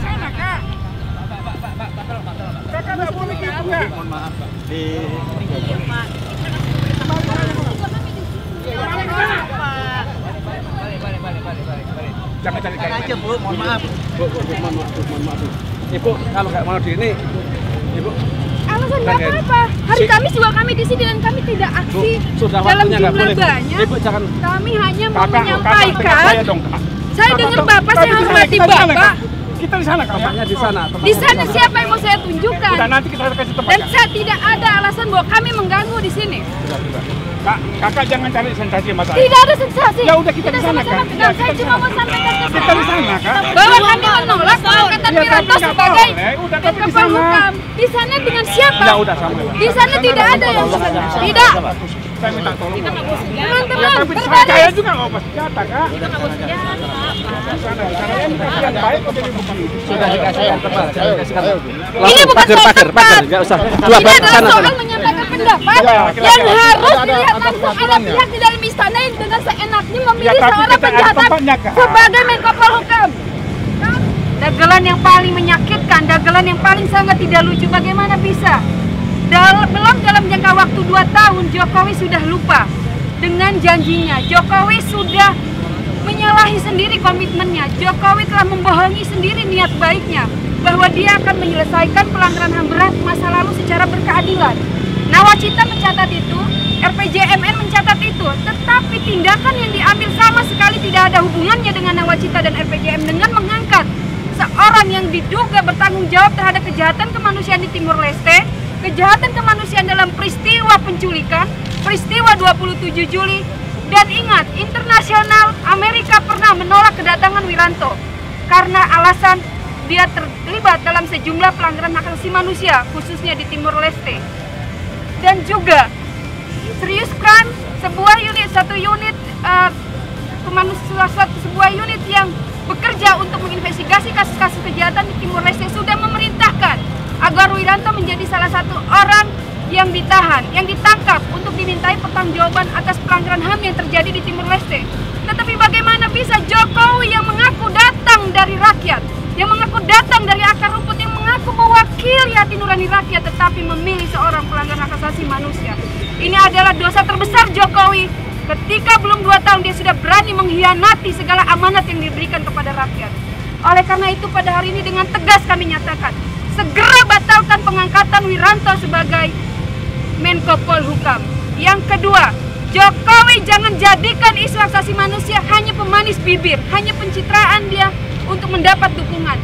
kak. Kakak nggak boleh gitu kak. Mohon maaf Pak. Di Jangan cari aja Bu, mohon maaf. Bu, bu, bu, mohon maaf, bu, mohon maaf. Bu. Ibu kalau nggak mau di ini, ibu Alasan nggak apa-apa. Hari Si- Kamis juga kami di sini dan kami tidak Bu, aksi sudah dalam jumlah boleh. Bu. banyak. Ibu jangan Kami hanya mau kakak, kakak, dengar menyampaikan. saya dong kak. Saya dengar. Bapak, saya di sana, hormati kita di sana. Kita di sana di sana. Di sana siapa yang mau saya tunjukkan? Udah nanti kita kasih tempat. Dan Kak. saya tidak ada alasan bahwa kami mengganggu di sini. Sudah, sudah. Kak, kakak jangan cari sensasi sama saya. Tidak ada sensasi. Ya udah, kita di sana. Ya, Saya kita di cuma sana. mau sampaikan ke Kita di sana kak. bahwa kami menolak Iya, Wiranto tapi nggak sebagai Menko sana. Polhukam. Di sana dengan siapa? Ya udah sama. Di sana tidak ada yang tidak. Saya minta tolong. Ya Teman-teman, tapi sana saya juga nggak bawa senjata kak. Baik kok jadi bukan. Sudah dikasih yang tebal, saya. Ini bukan soal pagar, tempat. pagar, nggak usah. Dua bak sana. soal menyampaikan pendapat Ya, laki-laki. yang harus dilihat langsung ada pihak di dalam istana yang dengan seenaknya memilih Ya, seorang kita penjahat sebagai Menko Polhukam. Dagelan yang paling menyakitkan, dagelan yang paling sangat tidak lucu. Bagaimana bisa? Dal belum dalam jangka waktu 2 tahun Jokowi sudah lupa dengan janjinya. Jokowi sudah menyalahi sendiri komitmennya. Jokowi telah membohongi sendiri niat baiknya bahwa dia akan menyelesaikan pelanggaran HAM berat masa lalu secara berkeadilan. Nawacita mencatat itu, RPJMN mencatat itu, tetapi tindakan yang diambil sama sekali tidak ada hubungannya dengan Nawacita dan RPJM dengan yang diduga bertanggung jawab terhadap kejahatan kemanusiaan di Timur Leste, kejahatan kemanusiaan dalam peristiwa penculikan, peristiwa 27 Juli, dan ingat, internasional Amerika pernah menolak kedatangan Wiranto karena alasan dia terlibat dalam sejumlah pelanggaran hak asasi manusia, khususnya di Timur Leste. Dan juga serius crime, sebuah unit, satu unit eh, kemanusiaan, suatu sebuah unit yang bekerja untuk menginvestigasi kasus-kasus kejahatan di Timur Leste sudah memerintahkan agar Wiranto menjadi salah satu orang yang ditahan, yang ditangkap untuk dimintai pertanggungjawaban atas pelanggaran HAM yang terjadi di Timur Leste. Tetapi bagaimana bisa Jokowi yang mengaku datang dari rakyat, yang mengaku datang dari akar rumput, yang mengaku mewakili hati nurani rakyat, tetapi memilih seorang pelanggar hak asasi manusia. Ini adalah dosa terbesar Jokowi ketika belum dua tahun dia sudah berani mengkhianati segala amanat yang diberikan kepada rakyat. Oleh karena itu pada hari ini dengan tegas kami nyatakan, segera batalkan pengangkatan Wiranto sebagai Menko Polhukam. Yang kedua, Jokowi jangan jadikan isu hak asasi manusia hanya pemanis bibir, hanya pencitraan dia untuk mendapat dukungan.